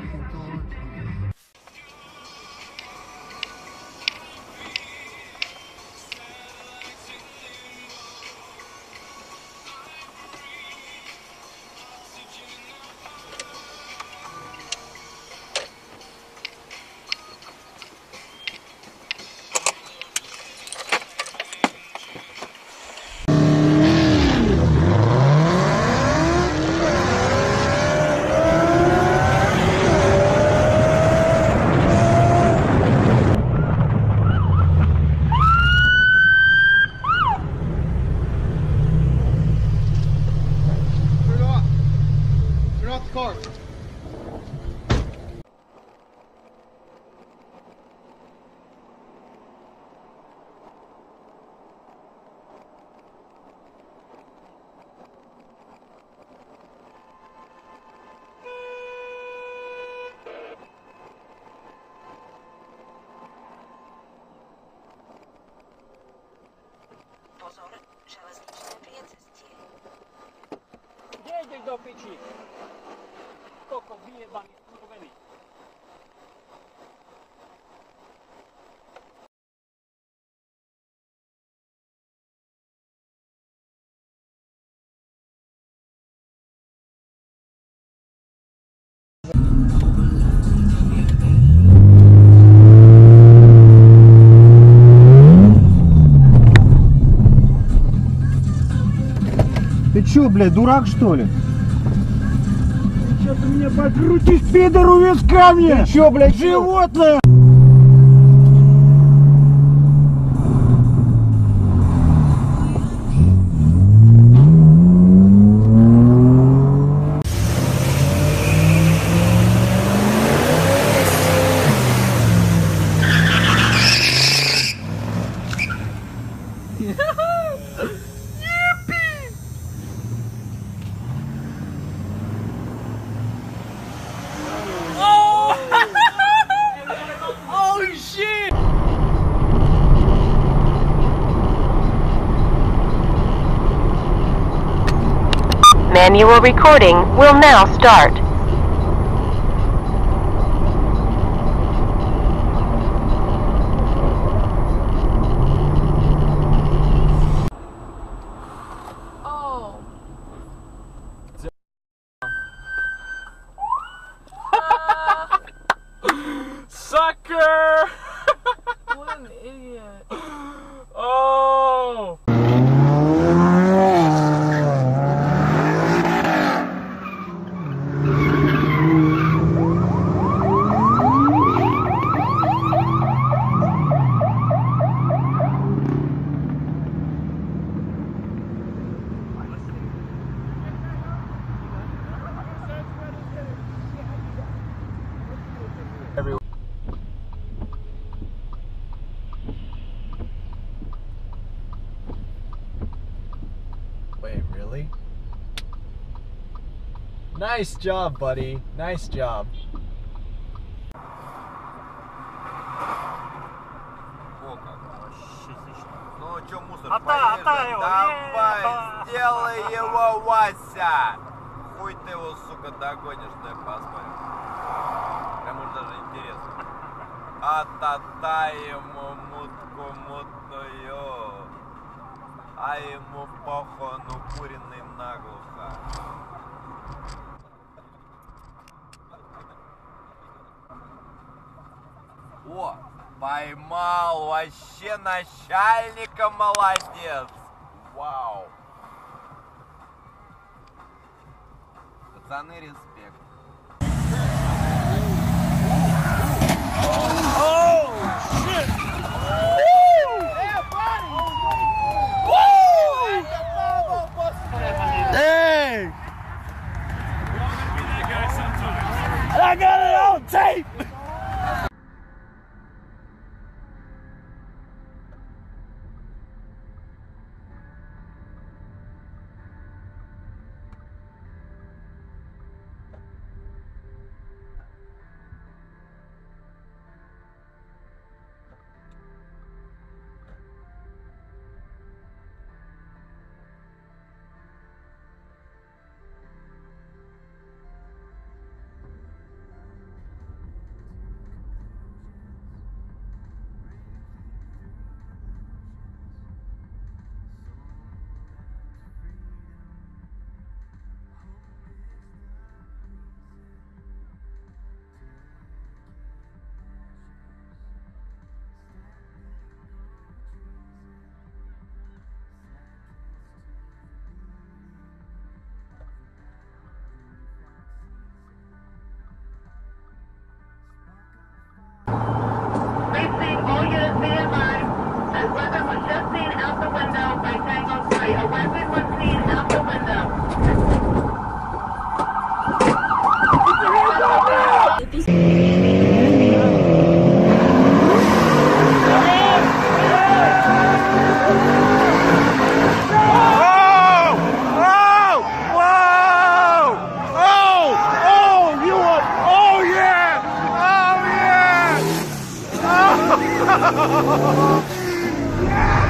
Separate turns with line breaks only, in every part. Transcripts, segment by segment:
fucking door.
Ты чё, блядь, дурак что ли?
Меня покрутишь, пидор, у виска мне?
Ты чё, блядь,
Животное!
Manual recording will now start.
Nice job, buddy. Nice job.
О, как. Ну, что, мусор,
Ата,
поедешь?
ата его,
Давай,
еба.
сделай его, Вася! Хуй ты его, сука, догонишь, дай посмотрим. Прям уж даже интересно. А-та-та ему мутку мутную. А ему похону куриный наглухо. О, поймал, вообще начальника молодец. Вау. Пацаны, респект.
Hey! I got it on tape!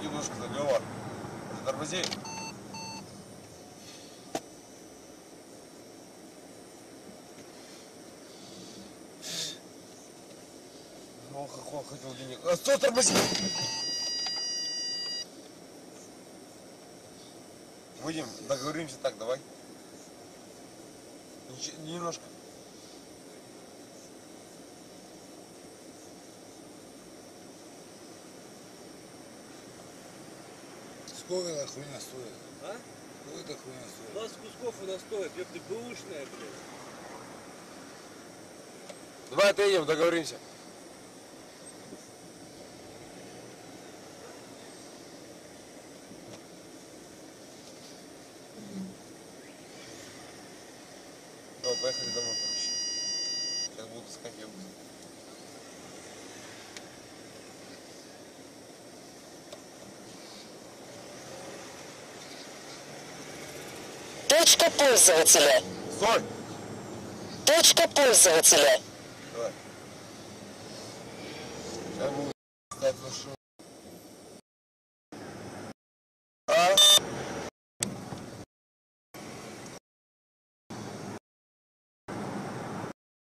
Дедушка, заговор.
Тормози. Ох, ох,
ох, хотел денег. А что тормози? Выйдем, договоримся так, давай. Немножко.
Сколько эта хуйня стоит?
А?
Сколько эта хуйня стоит?
20 кусков она стоит, ёпты, бэушная, блядь.
Давай отойдем, договоримся.
Точка пользователя.
Стой!
Точка пользователя.
Давай. Сейчас?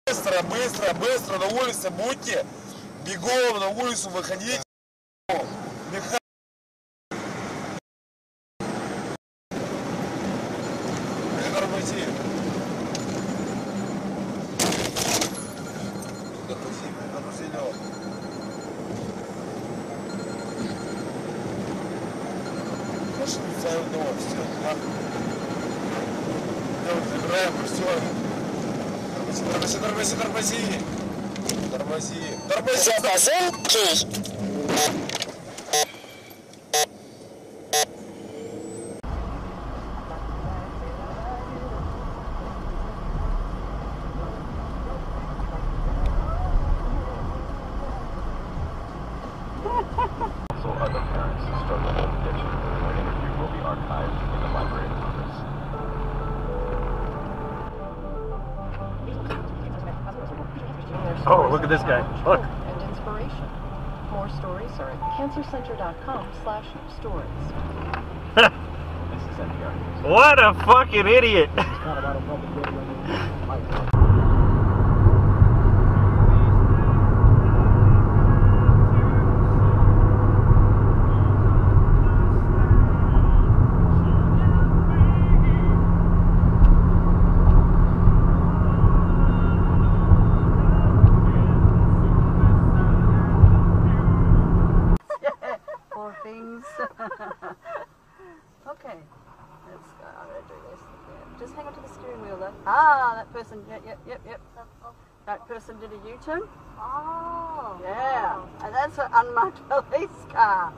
Быстро, быстро, быстро на улице будьте. Бегом на улицу выходите. Тормози. Тормози, тормози, Лёва. Машину дома, все, нахуй. Забираем, все. Тормози, тормози, тормози, тормози. Тормози. Тормози.
Oh, look at this guy. Look.
And inspiration. More stories are at cancercenter.com slash stories.
This is NPR
What a fucking idiot.
person. Yep, yep, yep, yep. That person did a U-turn.
Oh.
Yeah. And that's an unmarked police car.